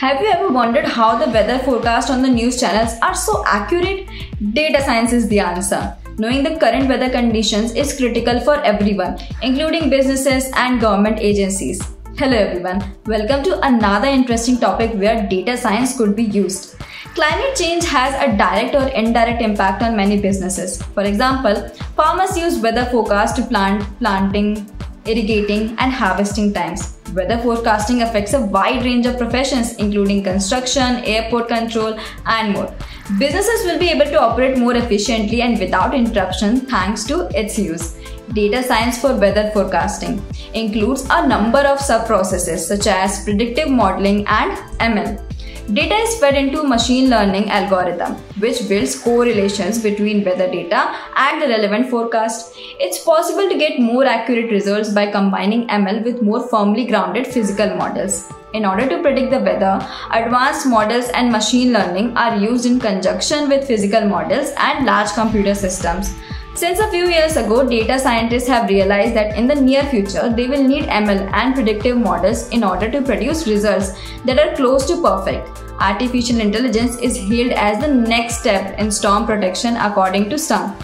Have you ever wondered how the weather forecast on the news channels are so accurate? Data science is the answer. Knowing the current weather conditions is critical for everyone, including businesses and government agencies. Hello everyone, welcome to another interesting topic where data science could be used. Climate change has a direct or indirect impact on many businesses. For example, farmers use weather forecast to plant planting, irrigating, and harvesting times. Weather forecasting affects a wide range of professions, including construction, airport control, and more. Businesses will be able to operate more efficiently and without interruption thanks to its use. Data science for weather forecasting includes a number of sub processes such as predictive modeling and ML. Data is fed into machine learning algorithm, which builds correlations between weather data and the relevant forecast. It's possible to get more accurate results by combining ML with more firmly grounded physical models. In order to predict the weather, advanced models and machine learning are used in conjunction with physical models and large computer systems. Since a few years ago, data scientists have realized that in the near future, they will need ML and predictive models in order to produce results that are close to perfect. Artificial intelligence is hailed as the next step in storm protection according to some.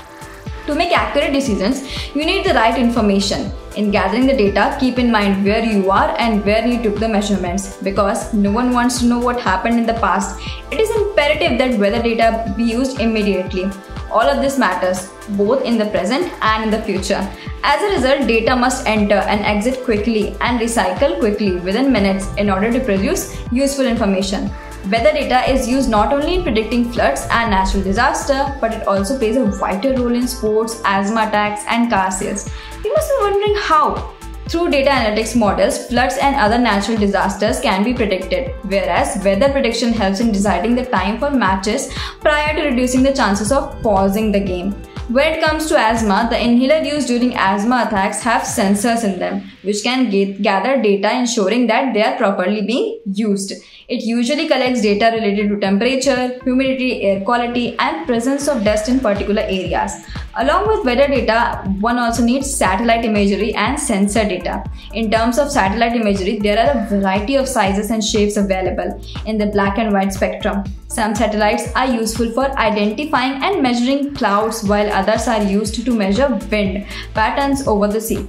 To make accurate decisions, you need the right information. In gathering the data, keep in mind where you are and where you took the measurements because no one wants to know what happened in the past. It is imperative that weather data be used immediately. All of this matters, both in the present and in the future. As a result, data must enter and exit quickly and recycle quickly within minutes in order to produce useful information. Weather data is used not only in predicting floods and natural disaster, but it also plays a vital role in sports, asthma attacks, and car sales. You must be wondering how. Through data analytics models, floods and other natural disasters can be predicted, whereas weather prediction helps in deciding the time for matches prior to reducing the chances of pausing the game. When it comes to asthma, the inhaler used during asthma attacks have sensors in them, which can gather data ensuring that they are properly being used. It usually collects data related to temperature, humidity, air quality, and presence of dust in particular areas. Along with weather data, one also needs satellite imagery and sensor data. In terms of satellite imagery, there are a variety of sizes and shapes available in the black and white spectrum. Some satellites are useful for identifying and measuring clouds while others are used to measure wind patterns over the sea.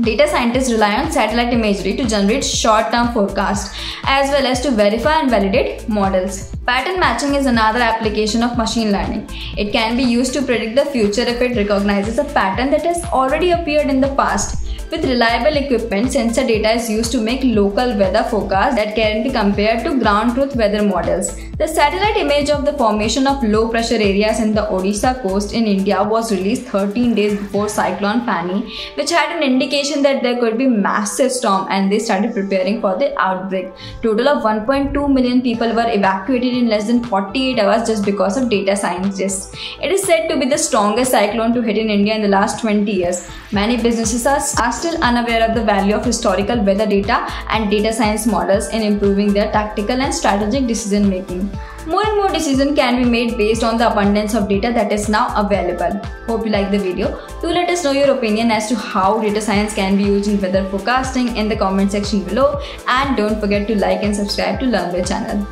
Data scientists rely on satellite imagery to generate short-term forecasts as well as to verify and validate models. Pattern matching is another application of machine learning. It can be used to predict the future if it recognizes a pattern that has already appeared in the past. With reliable equipment, sensor data is used to make local weather forecasts that can be compared to ground truth weather models. The satellite image of the formation of low pressure areas in the Odisha coast in India was released 13 days before Cyclone Fani, which had an indication that there could be massive storm and they started preparing for the outbreak. Total of 1.2 million people were evacuated in less than 48 hours just because of data scientists. It is said to be the strongest cyclone to hit in India in the last 20 years. Many businesses are still unaware of the value of historical weather data and data science models in improving their tactical and strategic decision making. More and more decisions can be made based on the abundance of data that is now available. Hope you like the video. Do let us know your opinion as to how data science can be used in weather forecasting in the comment section below and don't forget to like and subscribe to Learnbay channel.